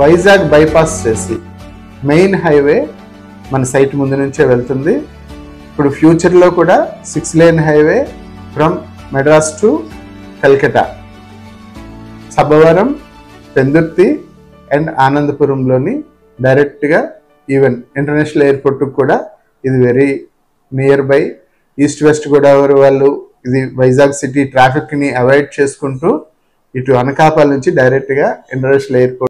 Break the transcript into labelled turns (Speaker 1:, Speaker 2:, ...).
Speaker 1: Vizag bypass చేసి main highway మన site ముందు నుంచే వెళ్తుంది. ఇప్పుడు ఫ్యూచర్లో కూడా six lane highway from Madras to Calcutta. Sabbavaram Pendurthi and ఆనందపురంలోని డైరెక్ట్గా ఈవెన్ ఇంటర్నేషనల్ ఎయిర్పోర్ట్కి కూడా ఇది very near by. East west Godavari వాళ్ళు ఇది వైజాగ్ సిటీ ట్రాఫిక్ని అవాయిడ్ చేసుకుంటూ ఇటు అనకాపాల నుంచి డైరెక్ట్గా ఇంటర్నేషనల్ ఎయిర్పోర్ట్